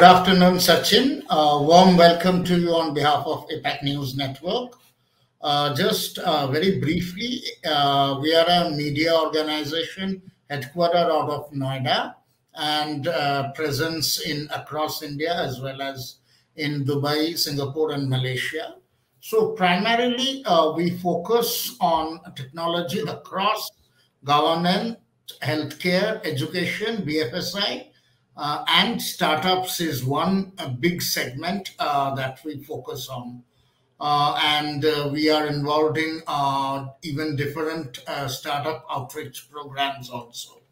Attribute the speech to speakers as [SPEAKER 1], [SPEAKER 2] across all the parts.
[SPEAKER 1] Good afternoon, Sachin. Uh, warm welcome to you on behalf of APAC News Network. Uh, just uh, very briefly, uh, we are a media organization headquartered out of Noida and uh, presence in across India as well as in Dubai, Singapore, and Malaysia. So primarily, uh, we focus on technology across government, healthcare, education, BFSI, uh, and startups is one a big segment uh, that we focus on. Uh, and uh, we are involved in uh, even different uh, startup outreach programs also.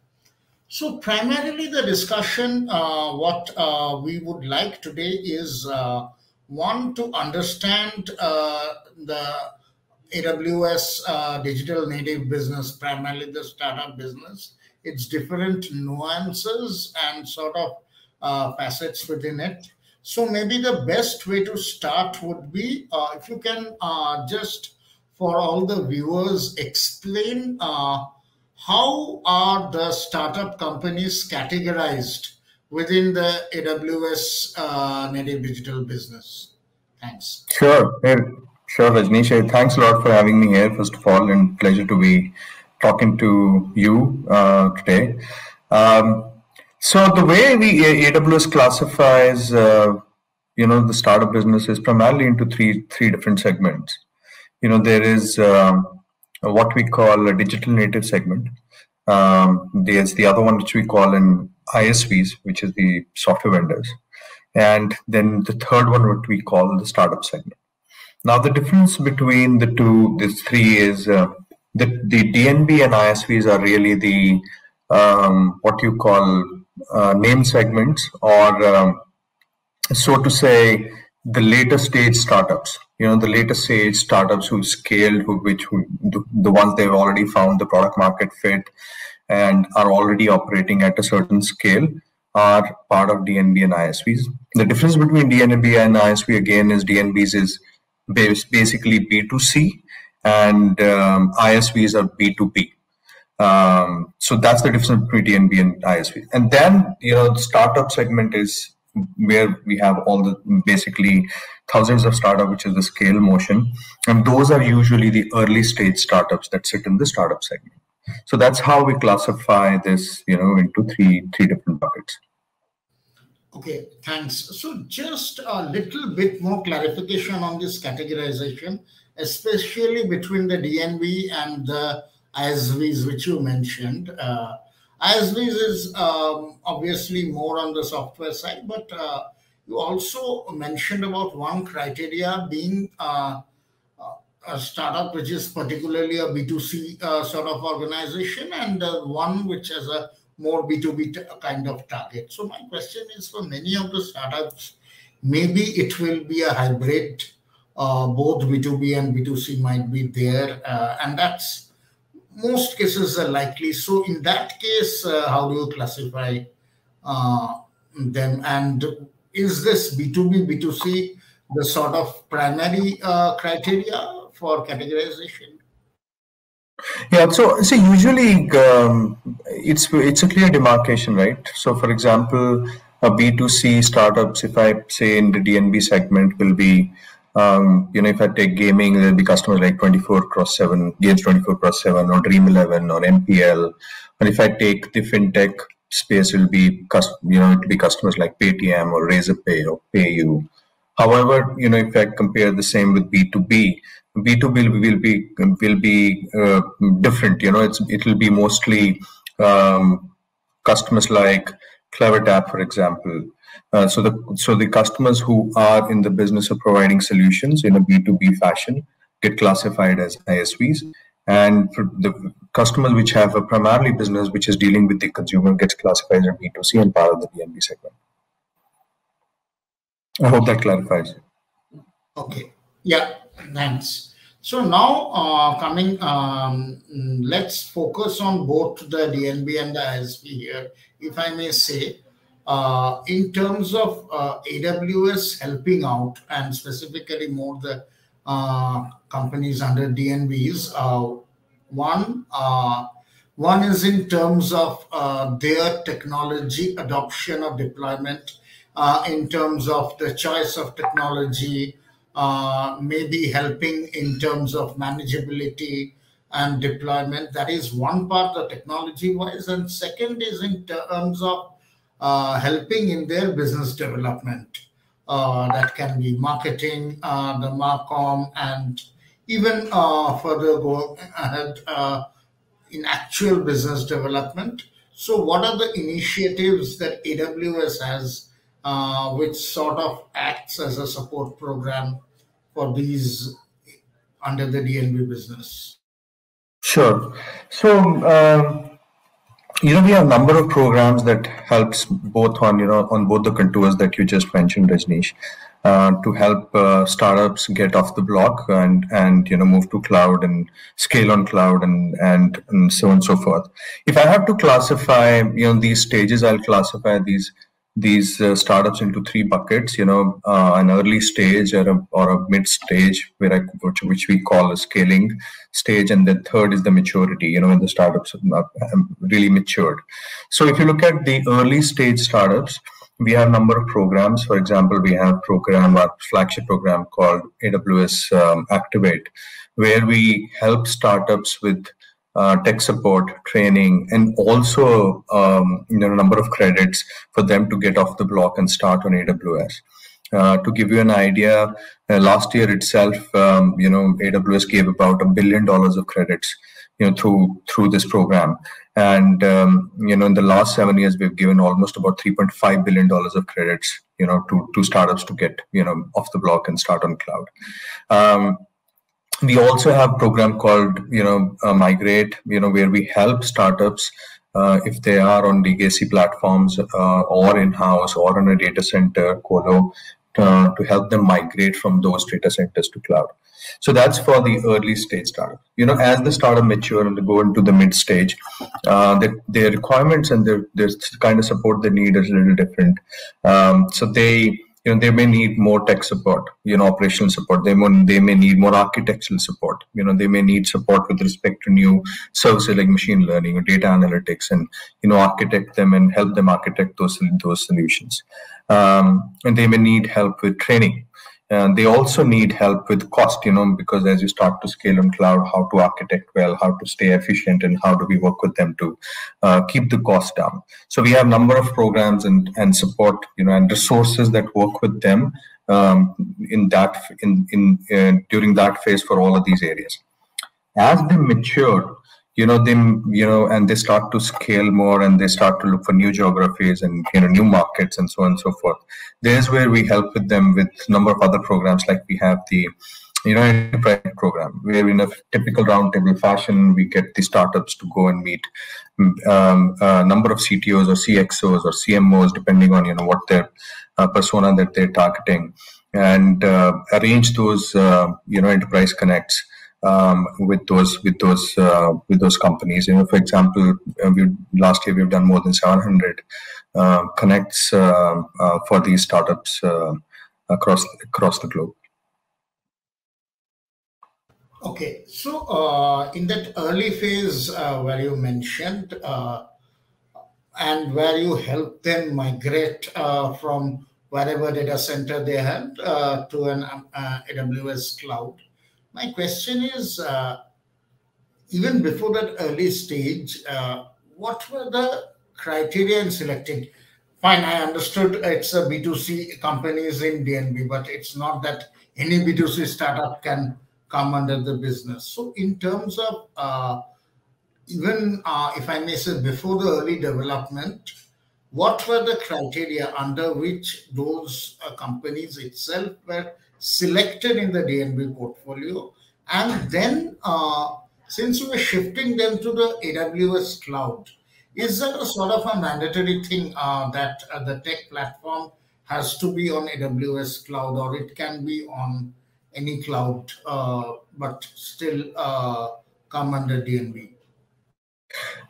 [SPEAKER 1] So primarily the discussion, what we would like today is one to understand the AWS digital native business, primarily the startup business, its different nuances and sort of uh, facets within it. So maybe the best way to start would be uh, if you can uh, just for all the viewers explain uh, how are the startup companies categorized within the AWS uh, native digital business. Thanks.
[SPEAKER 2] Sure. Sure, Rajneesh. Thanks a lot for having me here, first of all, and pleasure to be talking to you uh, today. Um, so the way we AWS classifies, uh, you know, the startup business is primarily into three three different segments. You know, there is um, what we call a digital native segment. Um, there's the other one which we call in ISVs, which is the software vendors, and then the third one what we call the startup segment. Now the difference between the two, these three is uh, the, the DNB and ISVs are really the um, what you call uh, name segments or um, so to say the later stage startups you know the later stage startups who scaled who which who, the, the ones they've already found the product market fit and are already operating at a certain scale are part of DNB and ISVs. The difference between DNB and ISV again is DNBs is basically B2C and um, ISVs are B2B. Um, so that's the difference between DNB and ISV. And then, you know, the startup segment is where we have all the basically thousands of startup, which is the scale motion. And those are usually the early stage startups that sit in the startup segment. So that's how we classify this, you know, into three three different buckets.
[SPEAKER 1] Okay, thanks. So just a little bit more clarification on this categorization especially between the DNB and the ISVs, which you mentioned. Uh, ISVs is um, obviously more on the software side, but uh, you also mentioned about one criteria being uh, a startup which is particularly a B2C uh, sort of organization and uh, one which has a more B2B kind of target. So my question is for many of the startups, maybe it will be a hybrid uh, both B2B and B2C might be there, uh, and that's most cases are likely. So in that case, uh, how do you classify them? And is this B2B, B2C the sort of primary criteria for categorization?
[SPEAKER 2] Yeah, so so usually um, it's it's a clear demarcation, right? So for example, a B2C startups, if I say in the DNB segment, will be um, you know, if I take gaming, there'll be customers like 24 cross 7, Games 24 cross 7, or Dream 11, or MPL. And if I take the fintech space, it'll be, you know, it'll be customers like Paytm or Razorpay or PayU. However, you know, if I compare the same with B2B, B2B will be will be uh, different. You know, it's it will be mostly um, customers like CleverTap, for example, uh, so the so the customers who are in the business of providing solutions in a B2B fashion get classified as ISVs. And the customers which have a primarily business which is dealing with the consumer gets classified as B2C and part of the DNB segment. I hope that clarifies.
[SPEAKER 1] Okay. Yeah, thanks. So now uh, coming, um, let's focus on both the DNB and the ISV here, if I may say. Uh, in terms of uh, AWS helping out and specifically more the uh, companies under DNBs, uh, one uh, one is in terms of uh, their technology adoption or deployment in terms of the choice of technology, maybe helping in terms of manageability and deployment. That is one part, the technology wise. And second is in terms of helping in their business development. Uh, that can be marketing, uh, the Marcom, and even uh, further go ahead uh, in actual business development. So, what are the initiatives that AWS has, uh, which sort of acts as a support program for these under the DNB business?
[SPEAKER 2] Sure. So, um, you know, we have a number of programs that helps both on, you know, on both the contours that you just mentioned, Rajneesh, uh, to help uh, startups get off the block and, and, you know, move to cloud and scale on cloud and, and, and so on and so forth. If I have to classify, you know, these stages, I'll classify these these uh, startups into three buckets you know uh, an early stage or a, or a mid stage where I, which, which we call a scaling stage and the third is the maturity you know when the startups have really matured. So if you look at the early stage startups we have a number of programs. For example we have program our flagship program called aws um, activate where we help startups with uh, tech support, training, and also um, you know a number of credits for them to get off the block and start on AWS. Uh, to give you an idea, uh, last year itself, um, you know, AWS gave about a billion dollars of credits, you know, through through this program. And um, you know, in the last seven years, we've given almost about 3.5 billion dollars of credits, you know, to to startups to get you know off the block and start on cloud. Um, we also have a program called you know uh, migrate you know where we help startups uh, if they are on legacy platforms uh, or in-house or on a data center colo to help them migrate from those data centers to cloud. So that's for the early stage startup. You know as the startup mature and they go into the mid stage uh, the, their requirements and their, their kind of support they need is a little different. Um, so they you know they may need more tech support you know operational support. They may, they may need more architectural support. You know they may need support with respect to new services like machine learning or data analytics and you know architect them and help them architect those those solutions. Um, and they may need help with training and they also need help with cost you know because as you start to scale on cloud how to architect well how to stay efficient and how do we work with them to uh, keep the cost down. So we have a number of programs and and support you know and resources that work with them um, in that in in uh, during that phase for all of these areas. As they mature you know them you know and they start to scale more and they start to look for new geographies and you know new markets and so on and so forth. There's where we help with them with a number of other programs like we have the you know enterprise program where in a typical roundtable fashion we get the startups to go and meet um, a number of ctos or cxos or cmos depending on you know what their uh, persona that they're targeting and uh, arrange those uh, you know enterprise connects um, with those with those uh, with those companies. You know, for example, uh, we last year we've done more than 700 uh, connects uh, uh, for these startups uh, across across the globe.
[SPEAKER 1] Okay, so in that early phase where you mentioned and where you help them migrate from whatever data center they had to an AWS cloud my question is, uh, even before that early stage, uh, what were the criteria in selecting? Fine, I understood it's a B2C companies in DNB, but it's not that any B2C startup can come under the business. So, in terms of uh, even uh, if I may say before the early development, what were the criteria under which those uh, companies itself were selected in the DNB portfolio. And then, uh, since we're shifting them to the AWS cloud, is that a sort of a mandatory thing uh, that uh, the tech platform has to be on AWS cloud or it can be on any cloud, uh, but still uh, come under DNB?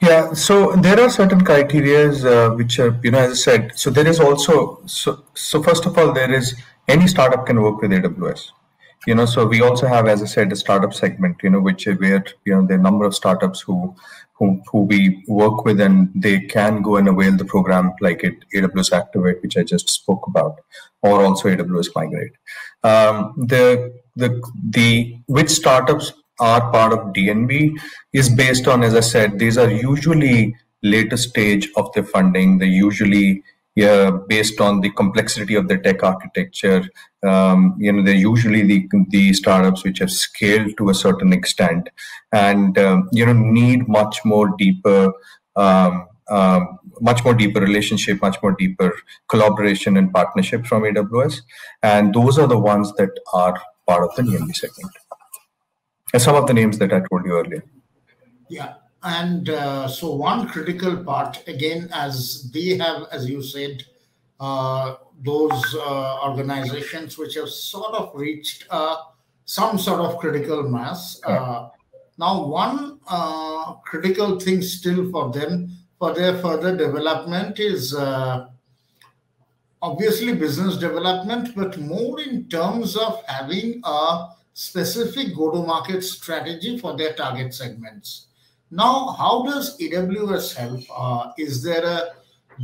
[SPEAKER 2] Yeah, so there are certain criteria uh, which are, you know, as I said, so there is also, so, so first of all, there is any startup can work with AWS. You know, so we also have, as I said, a startup segment. You know, which where you know the number of startups who who, who we work with, and they can go and avail the program like it AWS Activate, which I just spoke about, or also AWS Migrate. Um, the the the which startups are part of DNB is based on, as I said, these are usually later stage of the funding. They usually based on the complexity of the tech architecture. Um, you know, they're usually the the startups which have scaled to a certain extent, and um, you know need much more deeper. Um, um, much more deeper relationship, much more deeper collaboration and partnership from AWS, and those are the ones that are part of the DNB segment. And some of the names that I told you earlier.
[SPEAKER 1] Yeah, and uh, so one critical part, again, as they have, as you said, uh, those uh, organizations which have sort of reached uh, some sort of critical mass. Uh, now, one uh, critical thing still for them for their further development is obviously business development, but more in terms of having a specific go-to-market strategy for their target segments. Now, how does AWS help? Uh, is there a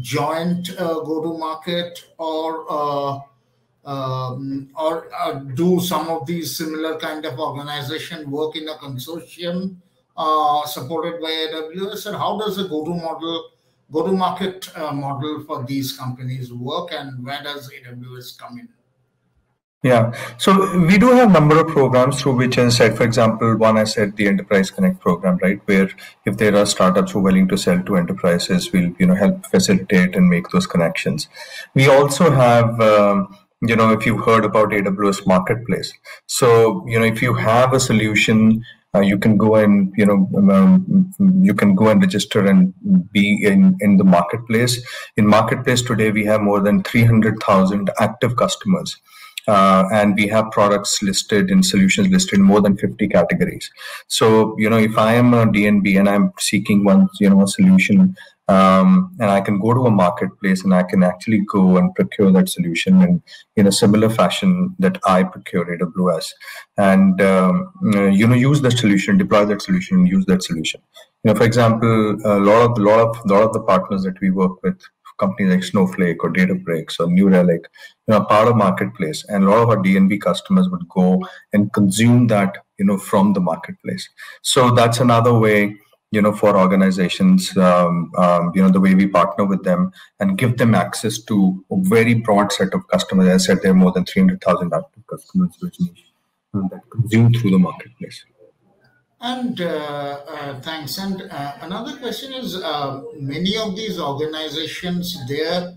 [SPEAKER 1] joint uh, go-to-market, or uh, um, or uh, do some of these similar kind of organization work in a consortium uh, supported by AWS? And how does the go-to model, go-to-market model for these companies work, and where does AWS come in?
[SPEAKER 2] Yeah, so we do have a number of programs through which, as I said, for example, one I said the Enterprise Connect program, right, where if there are startups who are willing to sell to enterprises, we'll you know help facilitate and make those connections. We also have. Um, you know, if you've heard about AWS Marketplace, so you know, if you have a solution uh, you can go and you know um, you can go and register and be in in the marketplace in marketplace today we have more than 300000 active customers uh, and we have products listed in solutions listed in more than 50 categories. So you know if i am a dnb and i'm seeking one you know a solution um, and i can go to a marketplace and i can actually go and procure that solution in, in a similar fashion that i procure aws and um, you know use that solution deploy that solution use that solution. You know for example a lot of a lot of a lot of the partners that we work with companies like Snowflake or Databricks or New Relic, you know, part of marketplace, and a lot of our DNB customers would go and consume that, you know, from the marketplace. So that's another way, you know, for organizations, um, um, you know, the way we partner with them and give them access to a very broad set of customers. As I said, there are more than 300,000 active customers which that consume through the marketplace.
[SPEAKER 1] And uh, uh, thanks. And uh, another question is uh, many of these organizations, their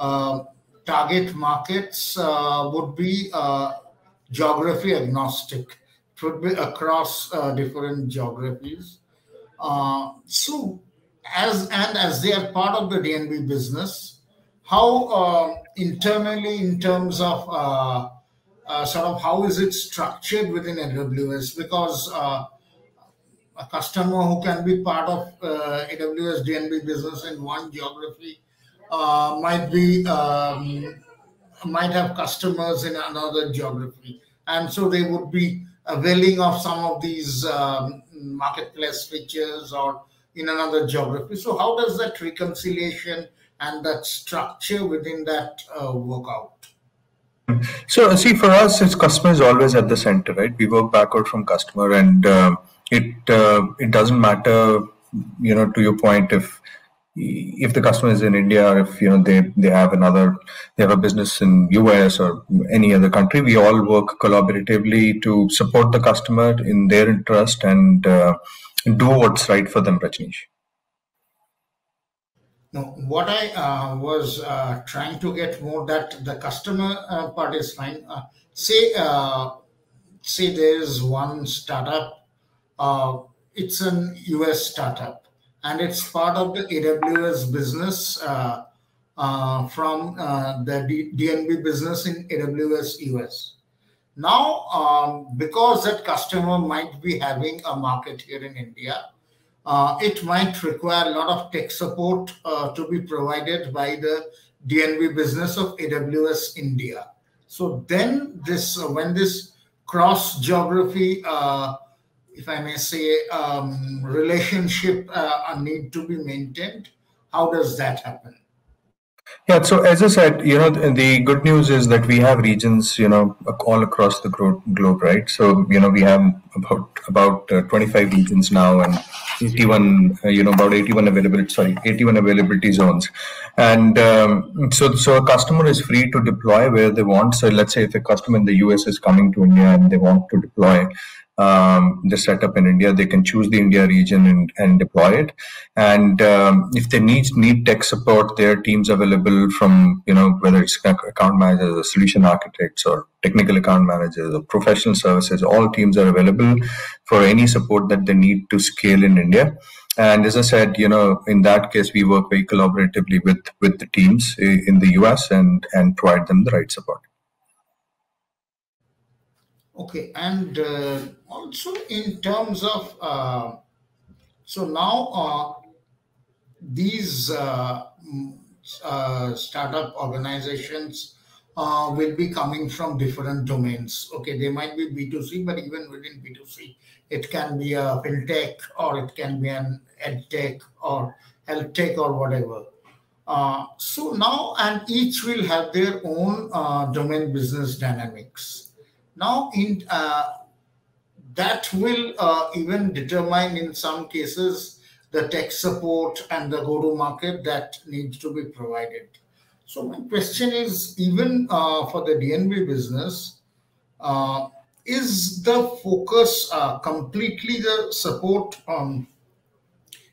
[SPEAKER 1] uh, target markets uh, would be geography agnostic, it would be across different geographies. so, as and as they are part of the DNB business, how internally, in terms of sort of how is it structured within AWS? Because a customer who can be part of uh, AWS DNB business in one geography uh, might be um, might have customers in another geography, and so they would be availing of some of these um, marketplace features or in another geography. So, how does that reconciliation and that structure within that uh, work out?
[SPEAKER 2] So, see, for us, it's customer is always at the center, right? We work backward from customer, and um, it uh, it doesn't matter you know to your point if if the customer is in India or if you know they they have another they have a business in US or any other country, we all work collaboratively to support the customer in their interest and uh, do what's right for them, Rajneesh.
[SPEAKER 1] No, what I uh, was uh, trying to get more that the customer uh, part is fine. Uh, say say there is one startup uh, it's an US startup and it's part of the AWS business uh, uh, from uh, the D- DNB business in AWS US. Now, um, because that customer might be having a market here in India, uh, it might require a lot of tech support uh, to be provided by the DNB business of AWS India. So then this, when this cross geography if I may say, um, relationship uh, need to be maintained? How does that happen?
[SPEAKER 2] Yeah, so as I said, you know, the good news is that we have regions, you know, all across the globe, right? So, you know, we have about about uh, 25 regions now and 81, uh, you know, about 81 availability, sorry, 81 availability zones. And um, so, so a customer is free to deploy where they want. So let's say if a customer in the US is coming to India and they want to deploy um, the setup in India. They can choose the India region and, and deploy it. And um, if they need need tech support, there are teams available from you know whether it's account managers or solution architects or technical account managers or professional services. All teams are available for any support that they need to scale in India. And as I said, you know, in that case, we work very collaboratively with with the teams in the US and and provide them the right support.
[SPEAKER 1] Okay, and uh, also in terms of uh, so now uh, these uh, uh, startup organizations uh, will be coming from different domains. Okay, they might be B2C, but even within B2C, it can be a fintech or it can be an edtech or health tech or whatever. so now, and each will have their own domain business dynamics. Now, in uh, that will uh, even determine in some cases the tech support and the go-to-market that needs to be provided. So my question is, even uh, for the DNB business, is the focus uh, completely the support um,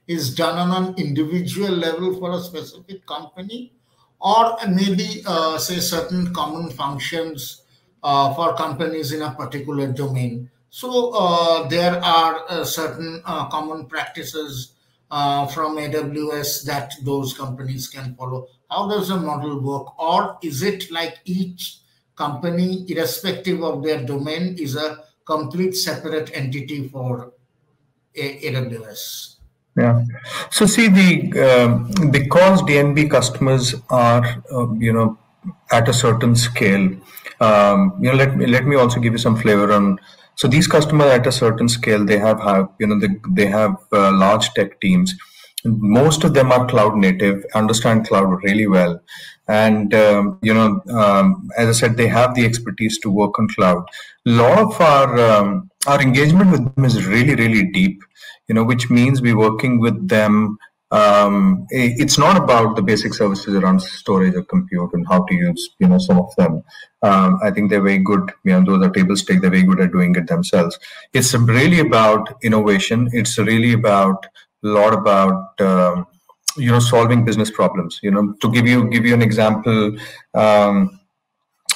[SPEAKER 1] is done on an individual level for a specific company, or maybe uh, say certain common functions uh, for companies in a particular domain. So uh, there are uh, certain common practices from AWS that those companies can follow. How does the model work? Or is it like each company, irrespective of their domain, is a complete separate entity for AWS?
[SPEAKER 2] Yeah. So see the um, because DNB customers are uh, you know at a certain scale, um, you know, let me let me also give you some flavor on. So these customers at a certain scale, they have have you know they they have uh, large tech teams. Most of them are cloud native, understand cloud really well, and um, you know, um, as I said, they have the expertise to work on cloud. A lot of our um, our engagement with them is really really deep. You know, which means we're working with them um, it's not about the basic services around storage or compute and how to use you know some of them. Um, i think they're very good. You know those are table stakes. They're very good at doing it themselves. It's really about innovation. It's really about a lot about um, you know solving business problems. You know to give you give you an example um,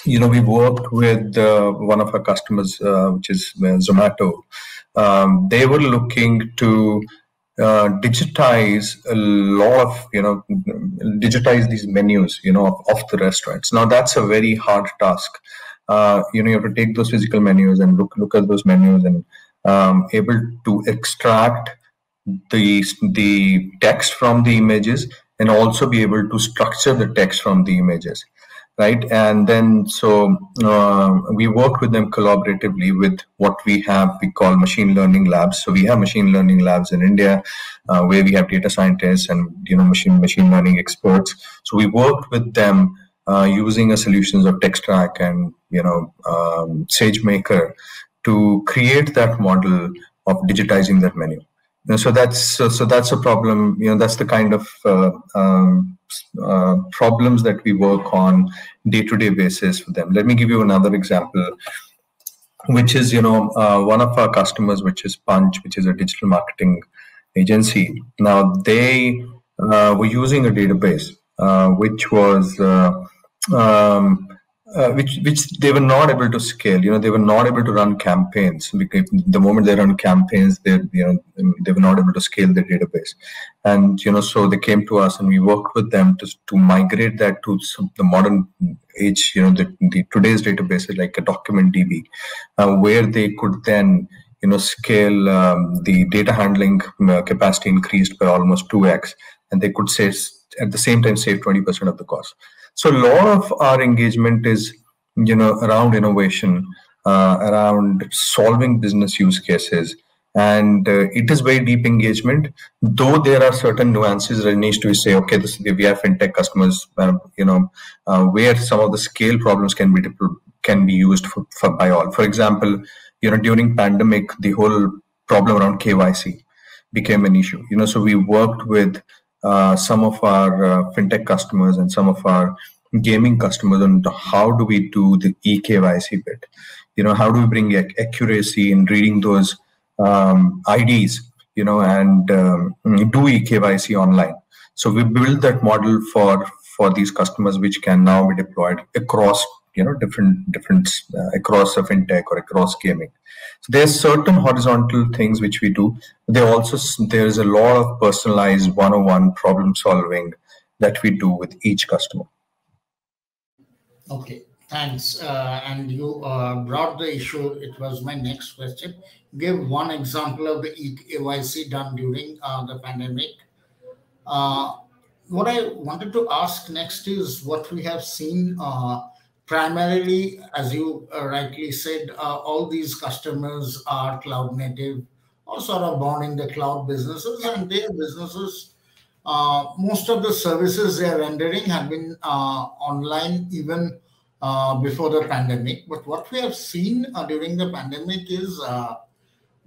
[SPEAKER 2] you know we worked with uh, one of our customers uh, which is uh, zomato. Um, they were looking to uh, digitize a lot of you know digitize these menus you know of, of the restaurants. Now that's a very hard task. Uh, you know you have to take those physical menus and look look at those menus and um, able to extract the the text from the images and also be able to structure the text from the images right? And then so uh, we worked with them collaboratively with what we have we call machine learning labs. So we have machine learning labs in India uh, where we have data scientists and you know machine machine learning experts. So we worked with them uh, using a solutions of Textract and you know um, SageMaker to create that model of digitizing that menu. And so that's so, so that's a problem. You know that's the kind of uh, um, uh, problems that we work on day-to-day basis for them. Let me give you another example, which is you know uh, one of our customers, which is Punch, which is a digital marketing agency. Now they uh, were using a database uh, which was uh, um, uh, which which they were not able to scale. You know, they were not able to run campaigns the moment they run campaigns, they you know they were not able to scale their database, and you know so they came to us and we worked with them to to migrate that to some, the modern age. You know, the, the today's databases like a document DB, uh, where they could then you know scale um, the data handling uh, capacity increased by almost two x, and they could save at the same time save twenty percent of the cost. So a lot of our engagement is, you know, around innovation, uh, around solving business use cases, and uh, it is very deep engagement. Though there are certain nuances that needs to say, okay, this we have fintech customers, um, you know, uh, where some of the scale problems can be can be used for, for by all. For example, you know, during pandemic, the whole problem around KYC became an issue. You know, so we worked with uh, some of our uh, fintech customers and some of our gaming customers on how do we do the eKYC bit. You know, how do we bring accuracy in reading those um, IDs, you know, and um, do eKYC online. So we built that model for for these customers, which can now be deployed across you know different different uh, across a fintech or across gaming. So there's certain horizontal things which we do. There also there's a lot of personalized one-on-one problem solving that we do with each customer.
[SPEAKER 1] Okay. Thanks. Uh, and you uh, brought the issue. It was my next question. Give one example of the KYC done during uh, the pandemic. Uh, what I wanted to ask next is what we have seen uh, primarily, as you uh, rightly said, all these customers are cloud native or sort of born in the cloud businesses, and their businesses most of the services they are rendering have been online even uh, before the pandemic. But what we have seen uh, during the pandemic is uh,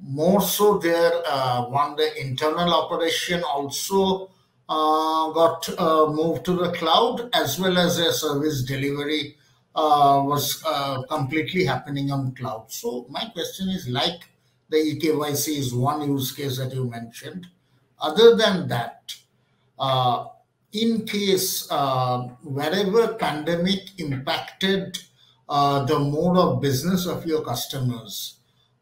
[SPEAKER 1] more so their uh, one, the internal operation also uh, got uh, moved to the cloud, as well as their service delivery was completely happening on cloud. So, my question is like the eKYC is one use case that you mentioned. Other than that, in case uh, wherever pandemic impacted uh, the mode of business of your customers,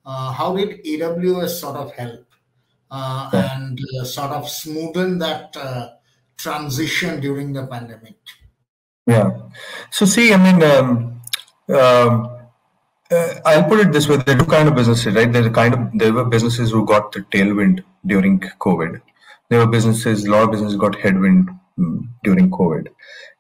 [SPEAKER 1] uh, how did AWS sort of help uh, and uh, sort of smoothen that uh, transition during the pandemic?
[SPEAKER 2] Yeah. So see, I mean, um, um, I'll put it this way: there are two kind of businesses, right? There's a kind of there were businesses who got the tailwind during COVID. There were businesses, a lot of businesses got headwind during COVID.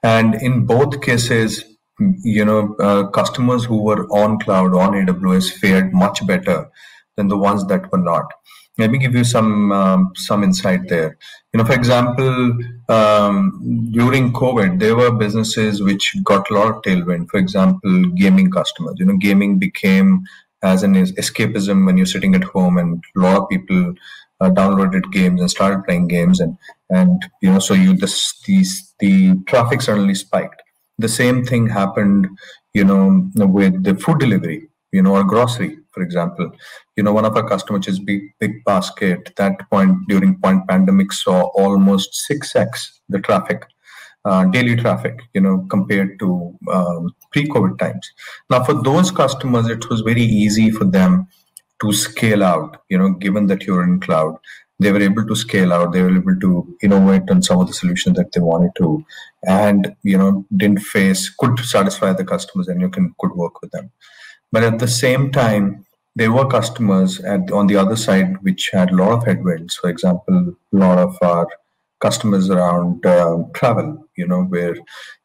[SPEAKER 2] And in both cases, you know, uh, customers who were on cloud, on AWS fared much better than the ones that were not. Let me give you some um, some insight there. You know, for example, um, during COVID, there were businesses which got a lot of tailwind. For example, gaming customers. You know, gaming became as an escapism when you're sitting at home, and a lot of people uh, downloaded games and started playing games and and you know so you this these the traffic suddenly spiked the same thing happened you know with the food delivery you know or grocery for example you know one of our customers is big big basket that point during point pandemic saw almost 6x the traffic uh, daily traffic you know compared to um, pre-covid times. Now for those customers it was very easy for them to scale out you know given that you're in cloud they were able to scale out they were able to innovate on some of the solutions that they wanted to and you know didn't face could satisfy the customers and you can could work with them. But at the same time there were customers at on the other side which had a lot of headwinds. For example a lot of our customers around uh, travel you know where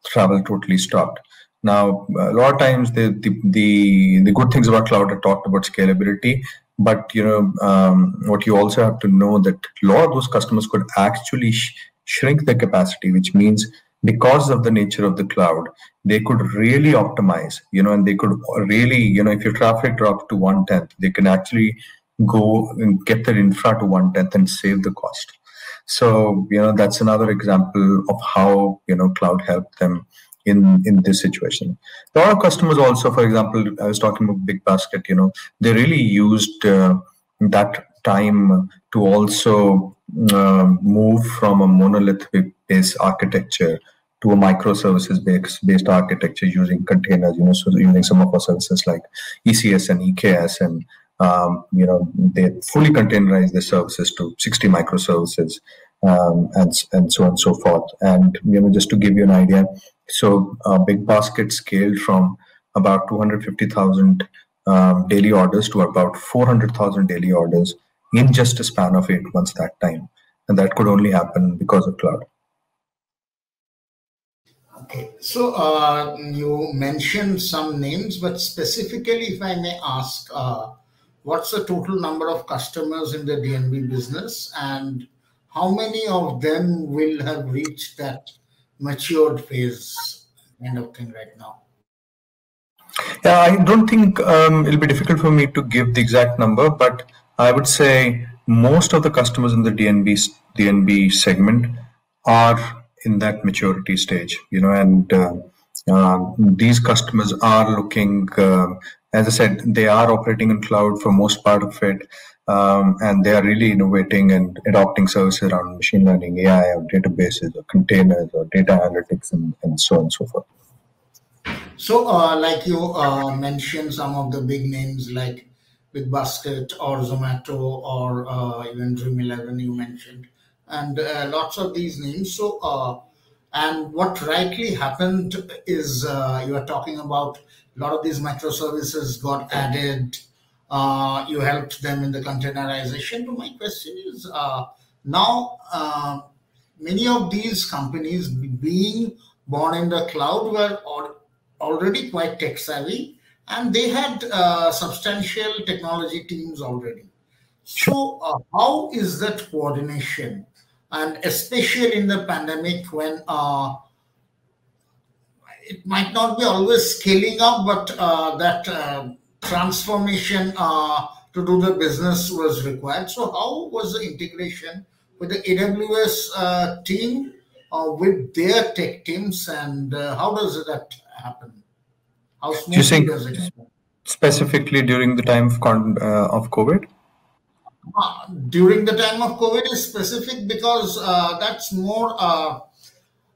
[SPEAKER 2] travel totally stopped. Now, a lot of times the, the, the the good things about cloud are talked about scalability, but you know um, what you also have to know that a lot of those customers could actually sh- shrink the capacity, which means because of the nature of the cloud, they could really optimize. You know, and they could really you know if your traffic drops to one tenth, they can actually go and get their infra to one tenth and save the cost. So you know that's another example of how you know cloud helped them in in this situation. A lot of customers also, for example, I was talking about Big Basket. You know, they really used uh, that time to also uh, move from a monolithic based architecture to a microservices-based based architecture using containers. You know, so using some of our services like ECS and EKS and um, you know they fully containerize their services to 60 microservices um, and and so on and so forth. And you know, just to give you an idea, so uh, Big Basket scaled from about 250,000 um, daily orders to about 400,000 daily orders in just a span of eight months that time, and that could only happen because of cloud.
[SPEAKER 1] Okay, so uh, you mentioned some names, but specifically, if I may ask, uh, what's the total number of customers in the DNB business and how many of them will have reached that matured phase kind of thing right now?
[SPEAKER 2] Yeah, I don't think um, it'll be difficult for me to give the exact number, but I would say most of the customers in the DNB DNB segment are in that maturity stage, you know, and uh, uh, these customers are looking, uh, as I said, they are operating in cloud for most part of it. Um, and they are really innovating and adopting services around machine learning, AI, or databases, or containers, or data analytics, and, and so on and so forth.
[SPEAKER 1] So, uh, like you uh, mentioned, some of the big names like Big Basket or Zomato or uh, even Dream Eleven you mentioned, and uh, lots of these names. So, uh, and what rightly happened is uh, you are talking about a lot of these microservices got added. Uh, you helped them in the containerization. But my question is uh, now uh, many of these companies being born in the cloud were already quite tech savvy and they had substantial technology teams already. So, uh, how is that coordination? And especially in the pandemic when uh, it might not be always scaling up, but uh, that uh, transformation uh, to do the business was required. So, how was the integration with the AWS uh, team uh, with their tech teams, and how does that happen?
[SPEAKER 2] How smoothly does it happen? Specifically during the time of, of COVID?
[SPEAKER 1] Uh, during the time of COVID is specific because uh, that's more uh,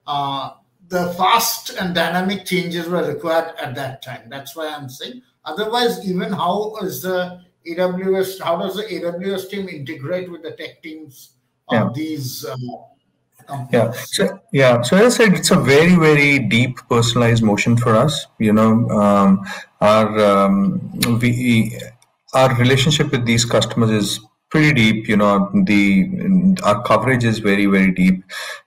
[SPEAKER 1] uh, the fast and dynamic changes were required at that time. That's why I'm saying. Otherwise, even how is the AWS? How does the AWS team integrate with the tech teams of yeah. these? Uh,
[SPEAKER 2] yeah so yeah so as i said it's a very very deep personalized motion for us you know um, our um, we our relationship with these customers is pretty deep. You know, the our coverage is very very deep.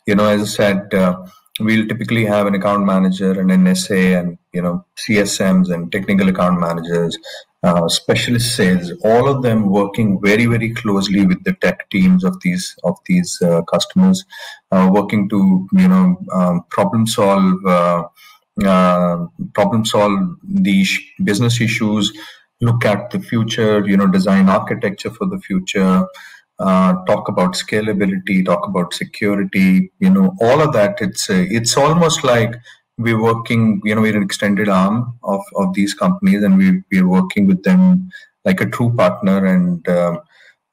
[SPEAKER 2] You know, as I said, uh, we'll typically have an account manager and an SA and you know CSMs and technical account managers, uh, specialist sales, all of them working very very closely with the tech teams of these of these uh, customers, uh, working to you know um, problem solve. Uh, uh, problem solve the business issues look at the future, you know, design architecture for the future, uh, talk about scalability, talk about security, you know, all of that. It's uh, it's almost like we're working, you know, we're an extended arm of, of these companies and we, we're working with them like a true partner. And um,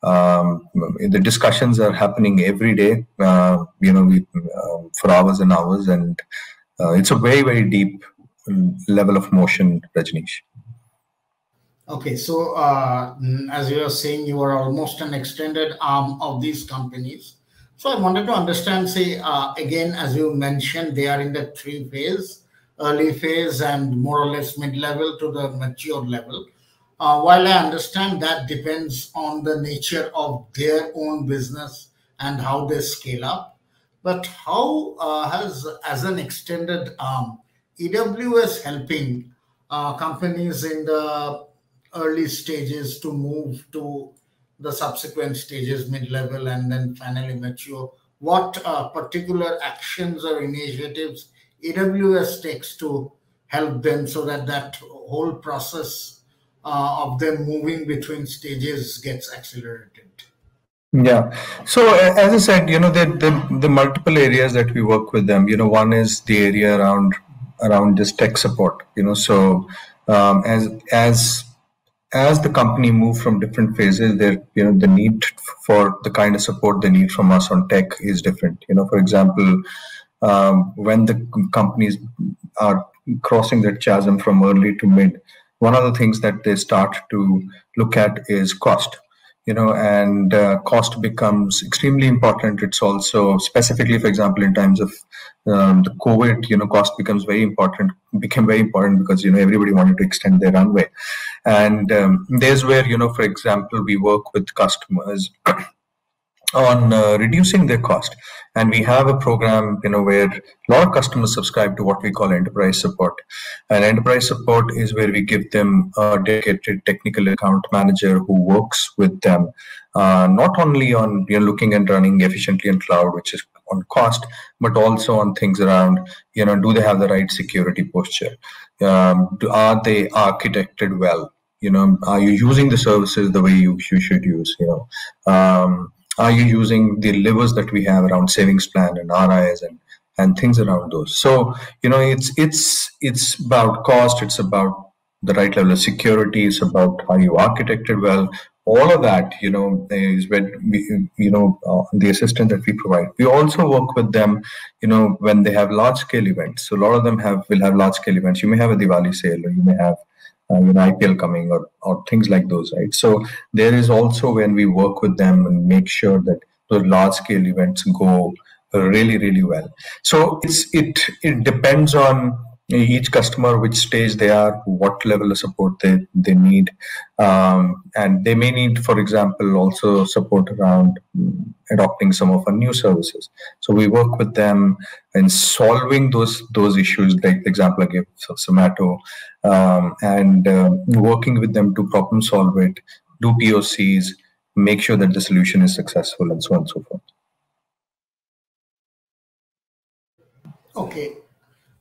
[SPEAKER 2] um, the discussions are happening every day, uh, you know, we, um, for hours and hours. And uh, it's a very, very deep um, level of motion, Rajneesh.
[SPEAKER 1] Okay, so uh, as you are saying, you are almost an extended arm of these companies. So I wanted to understand, say, uh, again, as you mentioned, they are in the three phase, early phase and more or less mid-level to the mature level. Uh, while I understand that depends on the nature of their own business and how they scale up, but how uh, has, as an extended arm, AWS helping uh, companies in the early stages to move to the subsequent stages, mid-level, and then finally mature. What uh, particular actions or initiatives AWS takes to help them so that that whole process uh, of them moving between stages gets accelerated?
[SPEAKER 2] Yeah. So as I said, you know, the, the, the multiple areas that we work with them. You know, one is the area around around this tech support. You know, so um, as as as the company move from different phases, there you know the need for the kind of support they need from us on tech is different. You know, for example, um, when the companies are crossing that chasm from early to mid, one of the things that they start to look at is cost you know and uh, cost becomes extremely important it's also specifically for example in times of um, the covid you know cost becomes very important became very important because you know everybody wanted to extend their runway and um, there's where you know for example we work with customers on uh, reducing their cost. And we have a program you know where a lot of customers subscribe to what we call enterprise support. And enterprise support is where we give them a dedicated technical account manager who works with them uh, not only on you know looking and running efficiently in cloud which is on cost but also on things around you know do they have the right security posture um, are they architected well you know are you using the services the way you, you should use you know um, are you using the levers that we have around savings plan and RIs and and things around those? So you know, it's it's it's about cost. It's about the right level of security. It's about how you architected well. All of that, you know, is when we, you know, uh, the assistance that we provide. We also work with them, you know, when they have large scale events. So a lot of them have will have large scale events. You may have a Diwali sale, or you may have uh, you know IPL coming or or things like those, right? So there is also when we work with them and make sure that those large scale events go really really well. So it's it it depends on each customer which stage they are what level of support they, they need um, and they may need for example also support around adopting some of our new services. So we work with them in solving those those issues like the example i gave of zomato um, and uh, working with them to problem solve it do pocs make sure that the solution is successful and so on and so forth.
[SPEAKER 1] Okay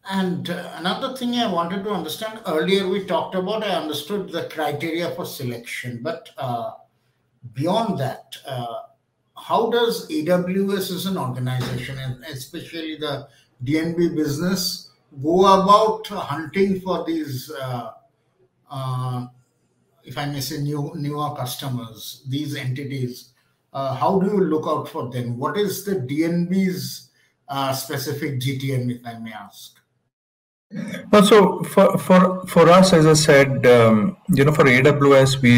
[SPEAKER 1] and uh, another thing I wanted to understand earlier, we talked about, I understood the criteria for selection, but uh, beyond that, uh, how does AWS as an organization, and especially the DNB business, go about hunting for these, uh, uh, if I may say, new newer customers, these entities? Uh, how do you look out for them? What is the DNB's specific GTM, if I may ask?
[SPEAKER 2] Well, so for for for us, as I said, um, you know, for AWS, we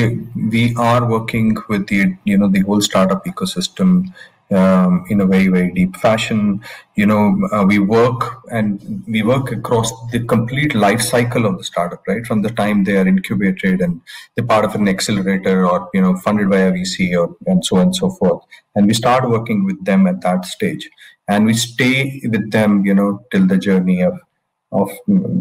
[SPEAKER 2] we are working with the you know the whole startup ecosystem um, in a very very deep fashion. You know, uh, we work and we work across the complete life cycle of the startup, right? From the time they are incubated and they're part of an accelerator or you know funded by a VC or and so on and so forth. And we start working with them at that stage, and we stay with them, you know, till the journey of of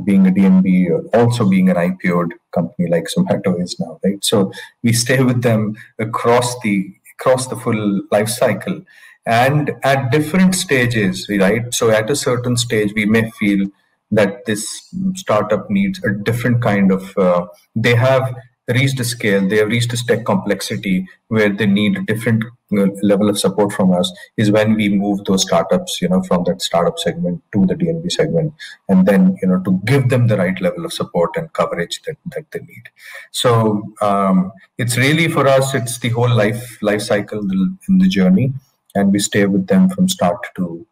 [SPEAKER 2] being a DNB or also being an IPO'd company like Zomato is now, right? So we stay with them across the across the full life cycle and at different stages, right? So at a certain stage, we may feel that this startup needs a different kind of. Uh, they have reached a scale, they have reached a tech complexity where they need a different uh, level of support from us is when we move those startups, you know, from that startup segment to the DNB segment, and then you know to give them the right level of support and coverage that, that they need. So um, it's really for us, it's the whole life life cycle in the journey, and we stay with them from start to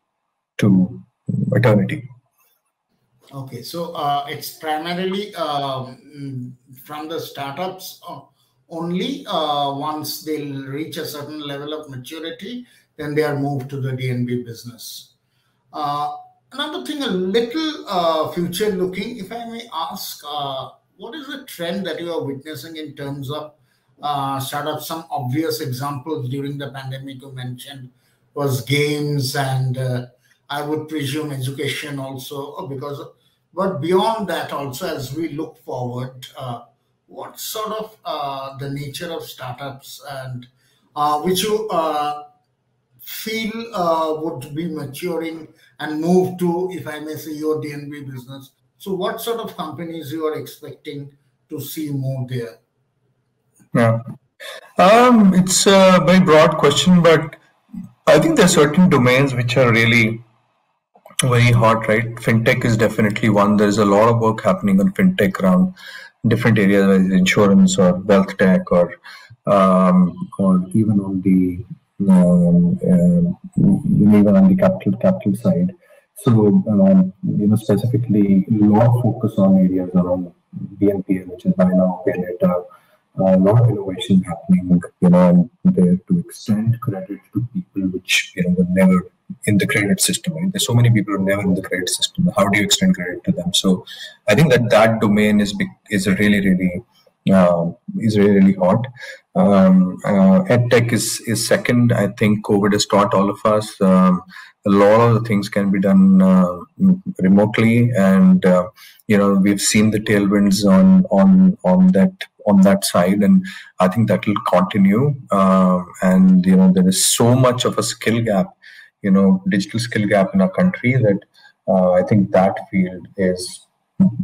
[SPEAKER 2] to eternity.
[SPEAKER 1] Okay, so uh, it's primarily um, from the startups uh, only. Uh, once they'll reach a certain level of maturity, then they are moved to the DNB business. Uh, another thing, a little uh, future looking, if I may ask, uh, what is the trend that you are witnessing in terms of startups? Some obvious examples during the pandemic you mentioned was games and I would presume education also, because but beyond that, also as we look forward, uh, what sort of uh, the nature of startups and uh, which you uh, feel uh, would be maturing and move to, if I may say, your DNB business? So, what sort of companies you are expecting to see more there?
[SPEAKER 2] Yeah, um, it's a very broad question, but I think there are certain domains which are really very hot, right? Fintech is definitely one. There's a lot of work happening on fintech around different areas, like insurance or wealth tech, or um, or even on the um, uh, even on the capital capital side. So um, you know, specifically, a lot of focus on areas around BNPL, which is buy now, pay later. A lot of innovation happening, you know, there to extend credit to people which you know were never in the credit system. Right? There's so many people who are never in the credit system. How do you extend credit to them? So I think that that domain is is really really uh, is really, really hot. Um, uh, EdTech is, is second. I think COVID has taught all of us um, a lot of the things can be done uh, remotely, and uh, you know we've seen the tailwinds on on on that on that side, and I think that will continue. Uh, and you know there is so much of a skill gap, you know, digital skill gap in our country that uh, I think that field is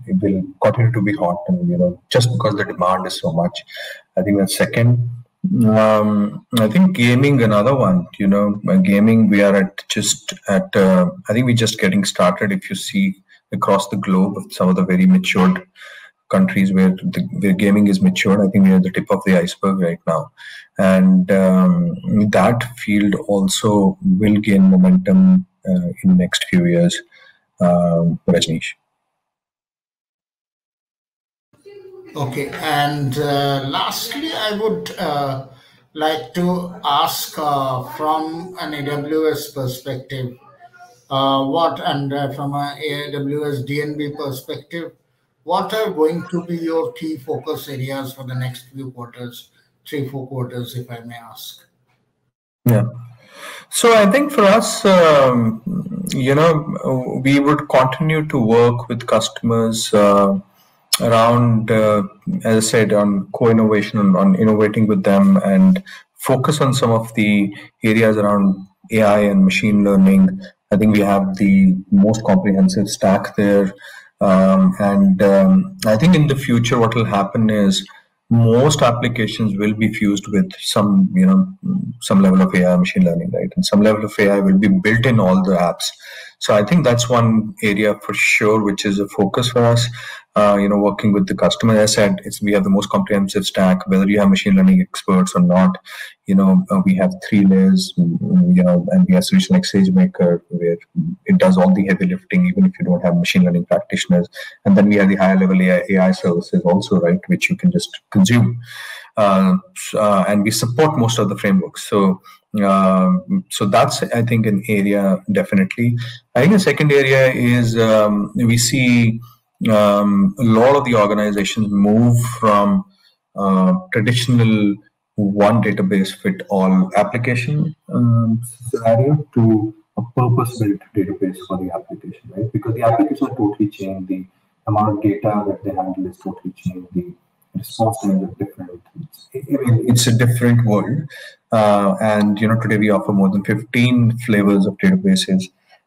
[SPEAKER 2] it will continue to be hot and you know just because the demand is so much. I think the second um, i think gaming another one you know gaming we are at just at uh, i think we're just getting started. If you see across the globe some of the very matured countries where the where gaming is matured i think we're at the tip of the iceberg right now and um, that field also will gain momentum uh, in the next few years um, Rajneesh.
[SPEAKER 1] Okay, and uh, lastly, I would uh, like to ask uh, from an AWS perspective, uh, what and uh, from an AWS DNB perspective, what are going to be your key focus areas for the next few quarters, three, four quarters, if I may ask?
[SPEAKER 2] Yeah. So I think for us, um, you know, we would continue to work with customers uh, around, uh, as I said, on co-innovation, on, on innovating with them, and focus on some of the areas around AI and machine learning. I think we have the most comprehensive stack there, um, and um, I think in the future, what will happen is most applications will be fused with some you know some level of ai machine learning right? And some level of ai will be built in all the apps. So i think that's one area for sure which is a focus for us uh, you know, working with the customer. As I said, it's, we have the most comprehensive stack, whether you have machine learning experts or not. You know, uh, we have three layers, you know, and we have solution like SageMaker, where it does all the heavy lifting, even if you don't have machine learning practitioners. And then we have the higher level AI, AI services also, right, which you can just consume. Uh, uh, and we support most of the frameworks. So, um, so that's I think an area definitely. I think the second area is um, we see um, a lot of the organizations move from uh, traditional one database fit all application um, scenario to a purpose built database for the application, right? Because the application totally changed, the amount of data that they handle is totally changed, the response times are different. It's, it's a different world. Uh, and, you know, today we offer more than 15 flavors of databases.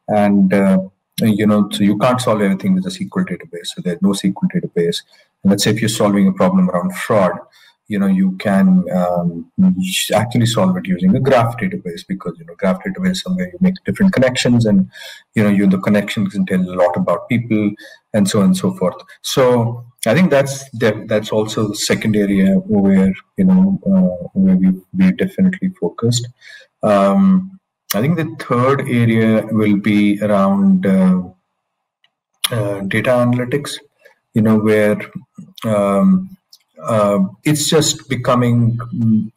[SPEAKER 2] And uh, you know, so you can't solve everything with a SQL database. So there's NoSQL database. And let's say if you're solving a problem around fraud, you know, you can um, actually solve it using a graph database because, you know, graph database somewhere you make different connections and, you know, you the connections can tell a lot about people and so on and so forth. So I think that's that's also the second area where, you know, uh, where we, we definitely focused. Um, I think the third area will be around uh, uh, data analytics, you know, where um, uh, it's just becoming,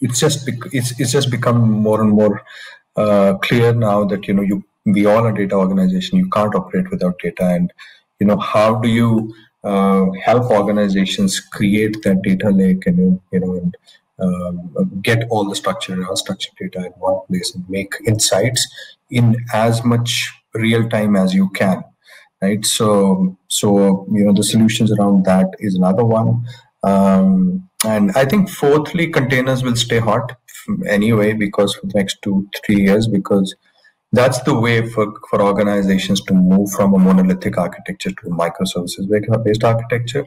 [SPEAKER 2] it's just, it's, it's just become more and more uh, clear now that, you know, you, we all are data organization, you can't operate without data. And, you know, how do you uh, help organizations create that data lake and, you know, and get all the structured and unstructured data in one place and make insights in as much real time as you can right? So so you know the solutions around that is another one. Um, and i think fourthly containers will stay hot anyway because for the next two three years because that's the way for, for organizations to move from a monolithic architecture to a microservices based architecture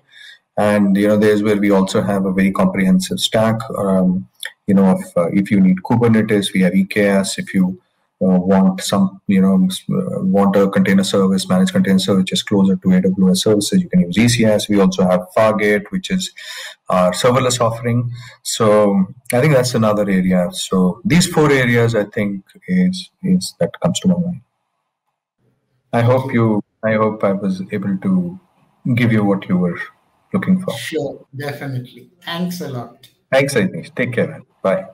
[SPEAKER 2] and you know there's where we also have a very comprehensive stack um, you know if, uh, if you need kubernetes we have eks if you uh, want some you know uh, want a container service managed container service which is closer to aws services you can use ecs we also have fargate which is our serverless offering. So i think that's another area. So these four areas i think is is that comes to my mind. I hope you i hope i was able to give you what you were looking for.
[SPEAKER 1] Sure, definitely. Thanks a lot.
[SPEAKER 2] Thanks, Rajneesh. Take care. Bye.